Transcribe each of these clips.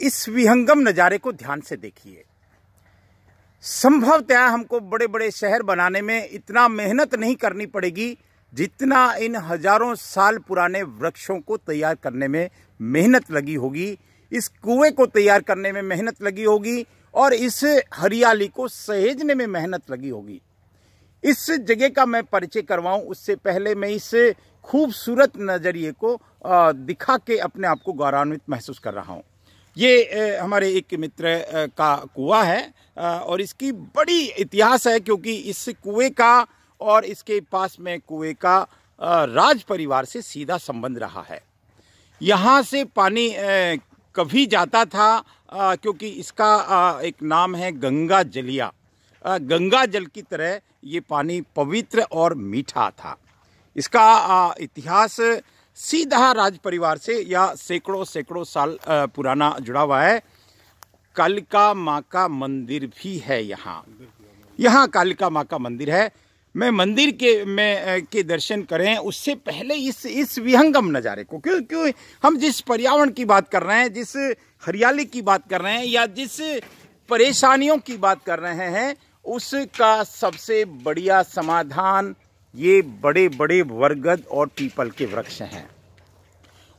इस विहंगम नज़ारे को ध्यान से देखिए। संभवतः हमको बड़े बड़े शहर बनाने में इतना मेहनत नहीं करनी पड़ेगी जितना इन हज़ारों साल पुराने वृक्षों को तैयार करने में मेहनत लगी होगी, इस कुएँ को तैयार करने में मेहनत लगी होगी और इस हरियाली को सहेजने में मेहनत लगी होगी। इस जगह का मैं परिचय करवाऊं, उससे पहले मैं इस खूबसूरत नज़रिए को दिखा के अपने आप को गौरवान्वित महसूस कर रहा हूँ। ये हमारे एक मित्र का कुआ है और इसकी बड़ी इतिहास है क्योंकि इस कुएँ का और इसके पास में कुएँ का राज परिवार से सीधा संबंध रहा है। यहाँ से पानी कभी जाता था क्योंकि इसका एक नाम है गंगा जलिया। गंगा जल की तरह ये पानी पवित्र और मीठा था। इसका इतिहास सीधा राज परिवार से या सैकड़ों सैकड़ों साल पुराना जुड़ा हुआ है। कालिका माँ का मंदिर भी है यहाँ। यहाँ कालिका माँ का मंदिर है। मैं मंदिर के, में के दर्शन करें, उससे पहले इस इस विहंगम नज़ारे को, क्यों क्यों, हम जिस पर्यावरण की बात कर रहे हैं, जिस हरियाली की बात कर रहे हैं, या जिस परेशानियों की बात कर रहे हैं, उसका सबसे बढ़िया समाधान ये बड़े बड़े वर्गद और पीपल के वृक्ष हैं।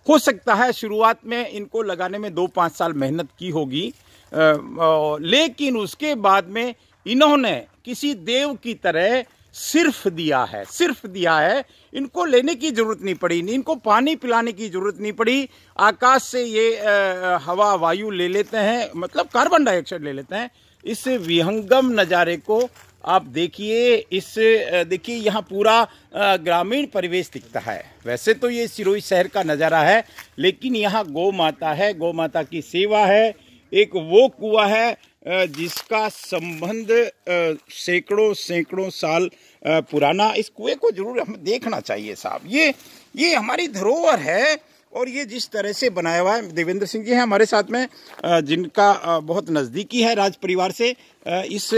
हो सकता है शुरुआत में इनको लगाने में दो, पाँच साल मेहनत की होगी लेकिन उसके बाद में इन्होंने किसी देव की तरह सिर्फ़ दिया है, सिर्फ़ दिया है। इनको लेने की ज़रूरत नहीं पड़ी इनको पानी पिलाने की ज़रूरत नहीं पड़ी। आकाश से ये हवा, वायु ले लेते हैं मतलब कार्बन डाइऑक्साइड ले लेते हैं। इस विहंगम नज़ारे को आप देखिए, इस देखिए, यहाँ पूरा ग्रामीण परिवेश दिखता है। वैसे तो ये सिरोही शहर का नज़ारा है, लेकिन यहाँ गौ माता है। गौ माता की सेवा है। एक वो कुआ है जिसका संबंध सैकड़ों सैकड़ों साल पुराना। इस कुएँ को ज़रूर हमें देखना चाहिए साहब। ये ये हमारी धरोहर है और ये जिस तरह से बनाया हुआ है, देवेंद्र सिंह जी हैं हमारे साथ में जिनका बहुत नज़दीकी है राज परिवार से इस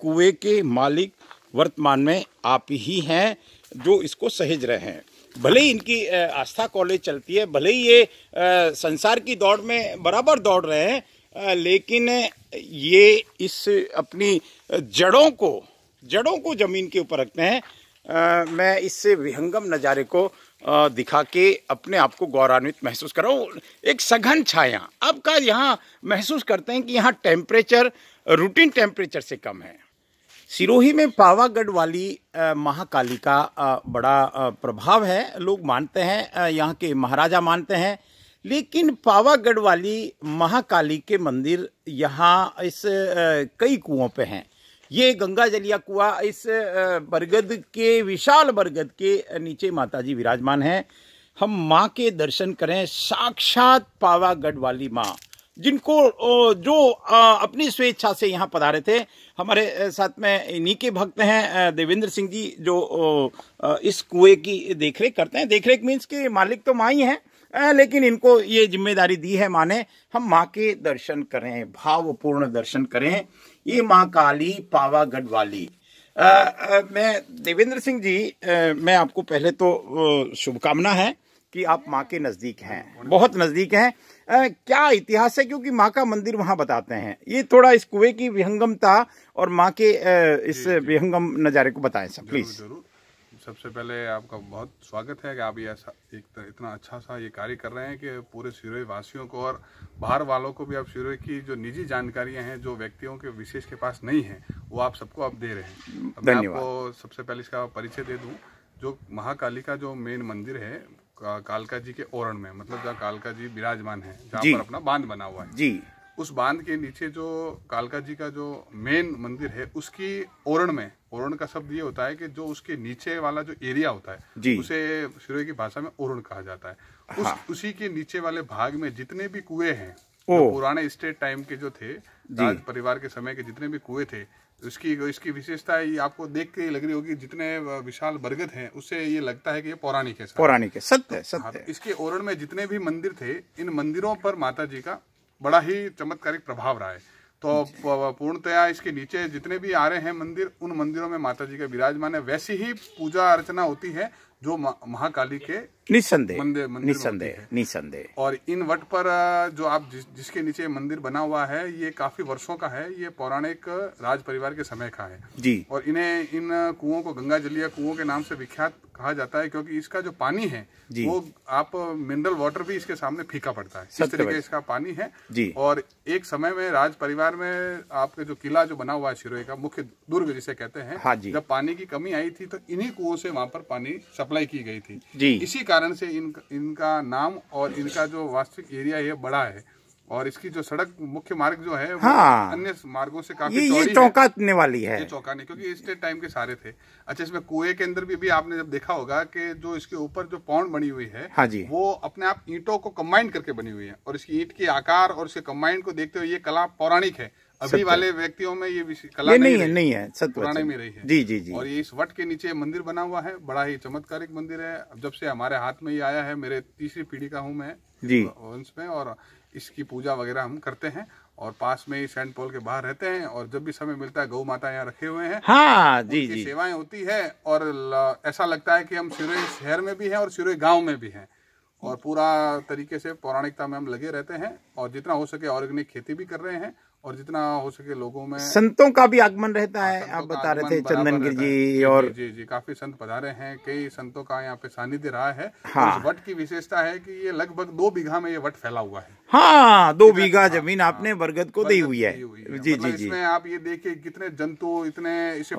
कुएँ के मालिक वर्तमान में आप ही हैं जो इसको सहेज रहे हैं। भले ही इनकी आस्था कॉलेज चलती है, भले ही ये संसार की दौड़ में बराबर दौड़ रहे हैं लेकिन ये इस अपनी जड़ों को जड़ों को ज़मीन के ऊपर रखते हैं। मैं इससे विहंगम नज़ारे को दिखा के अपने आप को गौरवान्वित महसूस कर एक सघन छाया। अब का यहाँ महसूस करते हैं कि यहाँ टेम्परेचर रूटीन टेम्परेचर से कम है। सिरोही में पावागढ़ वाली महाकाली का बड़ा प्रभाव है। लोग मानते हैं यहाँ के महाराजा मानते हैं। लेकिन पावागढ़ वाली महाकाली के मंदिर यहाँ इस कई कुओं पे हैं। ये गंगा जलिया कुआ इस बरगद के, विशाल बरगद के नीचे माता जी विराजमान हैं। हम माँ के दर्शन करें साक्षात पावागढ़ वाली माँ, जिनको जो अपनी स्वेच्छा से यहाँ पधारे थे। हमारे साथ में इन्हीं के भक्त हैं देवेंद्र सिंह जी, जो इस कुएँ की देखरेख करते हैं। देखरेख मीन्स के मालिक तो माँ ही हैं लेकिन इनको ये ज़िम्मेदारी दी है माँ ने। हम माँ के दर्शन करें, भावपूर्ण दर्शन करें। ये माँ काली पावागढ़ वाली आ, आ, मैं देवेंद्र सिंह जी आ, मैं आपको पहले तो शुभकामना है कि आप माँ के नज़दीक हैं। बहुत नज़दीक हैं। क्या इतिहास है? क्योंकि माँ का मंदिर वहाँ बताते हैं। ये थोड़ा इस कुएँ की विहंगमता और माँ के इस विहंगम नज़ारे को बताएँ सर प्लीज़ ज़रूर। सबसे पहले आपका बहुत स्वागत है कि आप ये ऐसा एक इतना अच्छा सा ये कार्य कर रहे हैं कि पूरे सिरोही वासियों को और बाहर वालों को भी आप सिरोही की जो निजी जानकारियाँ हैं जो व्यक्तियों के विशेष के पास नहीं है वो आप सबको आप दे रहे हैं। मैं आपको सबसे पहले इसका परिचय दे दूँ जो महाकाली का जो मेन मंदिर है कालका जी के ओरण में मतलब जहाँ कालका जी विराजमान है जहाँ पर अपना बाँध बना हुआ है। जी। उस बाँध के नीचे जो कालका जी का जो मेन मंदिर है उसकी ओरण में ओरण का शब्द ये होता है कि जो उसके नीचे वाला जो एरिया होता है जी। उसे शुरू की भाषा में ओरण कहा जाता है। उस हाँ। उसी के नीचे वाले भाग में जितने भी कुएँ हैं तो पुराने स्टेट टाइम के जो थे राज परिवार के समय के जितने भी कुएँ थे उसकी इसकी विशेषता ये आपको देख के लग रही होगी जितने विशाल बरगद हैं उससे ये लगता है कि ये पौराणिक है पौराणिक है। सत्य है सत्य हाँ, इसके ओरण में जितने भी मंदिर थे इन मंदिरों पर माता जी का बड़ा ही चमत्कारिक प्रभाव रहा है। तो पूर्णतया इसके नीचे जितने भी आ रहे हैं मंदिर उन मंदिरों में माता जी का विराजमान है। वैसी ही पूजा अर्चना होती है जो महाकाली के निस्संदेह मंदिर- मंदिर में होती निस्संदेह है। और इन वट पर जो आप जिस, जिसके नीचे मंदिर बना हुआ है ये काफ़ी वर्षों का है ये पौराणिक राज परिवार के समय का है। जी। और इन्हें इन कुओं को गंगा जलिया कुओं के नाम से विख्यात कहा जाता है क्योंकि इसका जो पानी है वो आप मिनरल वाटर भी इसके सामने फीका पड़ता है। इस तरीके इसका पानी है। जी। और एक समय में राज परिवार में आपके जो किला जो बना हुआ है शिरोई का मुख्य दुर्ग जिसे कहते हैं हाँ जब पानी की कमी आई थी तो इन्हीं कुओं से वहाँ पर पानी सप्लाई की गई थी। जी। इसी कारण से इन इनका नाम और इनका जो वास्तविक एरिया है बड़ा है। और इसकी जो सड़क मुख्य मार्ग जो है वो हाँ। अन्य मार्गों से काफ़ी ये ये चौंकाने वाली है। ये चौंकाने क्योंकि स्टेट टाइम के सारे थे। अच्छा इसमें कुएँ के अंदर भी, भी आपने जब देखा होगा कि जो इसके ऊपर जो पौंड बनी हुई है हाँ जी। वो अपने आप ईंटों को कंबाइन करके बनी हुई है। और इसकी ईंट के आकार और इसके कंबाइन को देखते हुए ये कला पौराणिक है। अभी वाले व्यक्तियों में ये कला ये नहीं, नहीं है नहीं है पुराने में रही है। जी जी जी। और ये इस वट के नीचे मंदिर बना हुआ है बड़ा ही चमत्कारिक मंदिर है। अब जब से हमारे हाथ में ये आया है मेरे तीसरी पीढ़ी का हूँ मैं जी। वंश में और इसकी पूजा वगैरह हम करते हैं और पास में ही सेंट पॉल के बाहर रहते हैं और जब भी समय मिलता है गौ माता यहाँ रखे हुए हैं। हाँ जी जी। सेवाएँ होती है और ऐसा लगता है कि हम सिरोही शहर में भी हैं और सिरोही गाँव में भी हैं। और पूरा तरीके से पौराणिकता में हम लगे रहते हैं और जितना हो सके ऑर्गेनिक खेती भी कर रहे हैं और जितना हो सके लोगों में संतों का भी आगमन रहता है आप बता रहे थे बराबर चंदन गिर जी और जी जी काफ़ी संत पधारे हैं कई संतों का यहाँ पे सानिध्य रहा है। हाँ। तो इस वट की विशेषता है कि ये लगभग दो बीघा में ये वट फैला हुआ है। हाँ दो बीघा ज़मीन हाँ, आपने बरगद को दी हुई है। है। जी मतलब जी। जी इसमें आप ये देखिए कितने जंतु इतने इसे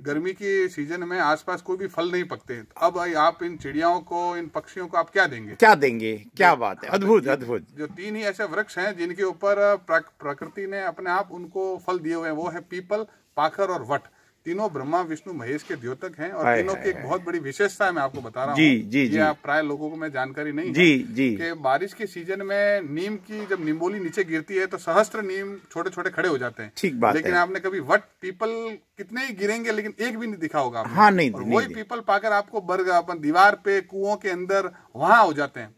गर्मी के सीज़न में आसपास कोई भी फल नहीं पकते हैं। अब आप इन चिड़ियाओं को इन पक्षियों को आप क्या देंगे? क्या देंगे? क्या बात है? अद्भुत अद्भुत जो तीन ही ऐसे वृक्ष हैं जिनके ऊपर प्रकृति ने अपने आप उनको फल दिए हुए हैं। वो है पीपल पाखर और वट। तीनों ब्रह्मा विष्णु महेश के द्योतक हैं और तीनों की एक बहुत बड़ी विशेषता है मैं आपको बता रहा हूँ जी, जी, जी। आप प्राय लोगों को मैं जानकारी नहीं जी, जी। कि बारिश के सीज़न में नीम की जब नींबोली नीचे गिरती है तो सहस्त्र नीम छोटे छोटे खड़े हो जाते हैं ठीक बात लेकिन है। आपने कभी वट पीपल कितने ही गिरेंगे लेकिन एक भी नहीं दिखा होगा हाँ, नहीं, वही पीपल पाकर आपको बर्ग अपन दीवार पे कुओं के अंदर वहाँ हो जाते हैं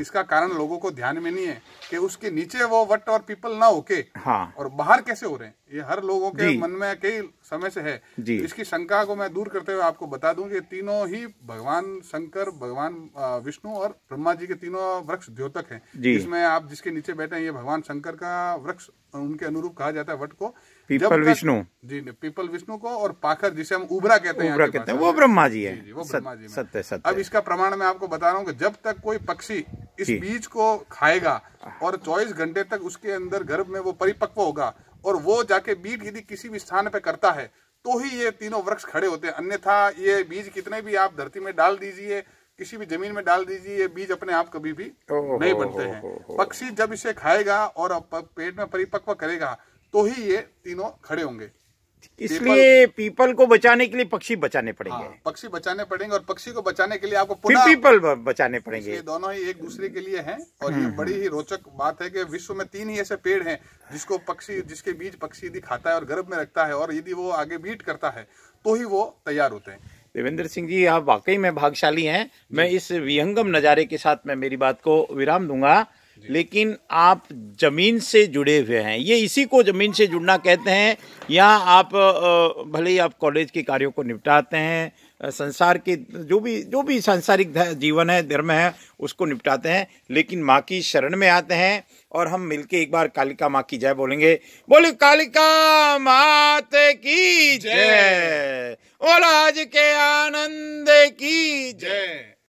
इसका कारण लोगों को ध्यान में नहीं है कि उसके नीचे वो वट और पीपल ना होके हाँ। और बाहर कैसे हो रहे हैं? ये हर लोगों के मन में कई समय से है। इसकी शंका को मैं दूर करते हुए आपको बता दूँ कि तीनों ही भगवान शंकर भगवान विष्णु और ब्रह्मा जी के तीनों वृक्ष द्योतक हैं। जिसमें आप जिसके नीचे बैठे हैं ये भगवान शंकर का वृक्ष उनके अनुरूप कहा जाता है वट को? पीपल विष्णु। जी पीपल विष्णु को और पाखर जिसे हम उबरा कहते हैं उबरा कहते हैं वो ब्रह्मा जी है। जी, जी, वो ब्रह्मा जी सत्य सत्य अब इसका प्रमाण मैं आपको बता रहा हूँ कि जब तक कोई पक्षी इस बीज को खाएगा और 24 घंटे तक उसके अंदर गर्भ में वो परिपक्व होगा और वो जाके बीट यदि किसी भी स्थान पे करता है तो ही ये तीनों वृक्ष खड़े होते हैं। अन्यथा ये बीज कितने भी आप धरती में डाल दीजिए किसी भी ज़मीन में डाल दीजिए ये बीज अपने आप कभी भी नहीं बनते हैं। पक्षी जब इसे खाएगा और पेट में परिपक्व करेगा तो ही ये तीनों खड़े होंगे। इसलिए पीपल को बचाने के लिए पक्षी बचाने पड़ेंगे। हाँ, पक्षी बचाने पड़ेंगे और पक्षी को बचाने के लिए आपको पुनः पीपल बचाने पड़ेंगे। ये दोनों ही एक दूसरे के लिए हैं और हम्म, ये बड़ी ही रोचक बात है कि विश्व में तीन ही ऐसे पेड़ हैं जिसको पक्षी जिसके बीज पक्षी यदि खाता है और गर्भ में रखता है और यदि वो आगे बीट करता है तो ही वो तैयार होते हैं। देवेंद्र सिंह जी आप वाकई में भागशाली हैं। मैं इस विहंगम नज़ारे के साथ मैं मेरी बात को विराम दूँगा। लेकिन आप ज़मीन से जुड़े हुए हैं। ये इसी को ज़मीन से जुड़ना कहते हैं यहाँ आप भले ही आप कॉलेज के कार्यों को निपटाते हैं संसार के जो भी जो भी सांसारिक जीवन है धर्म है उसको निपटाते हैं लेकिन माँ की शरण में आते हैं और हम मिलके एक बार कालिका माँ की जय बोलेंगे। बोले कालिका मात की जय। और आज के आनंद की जय।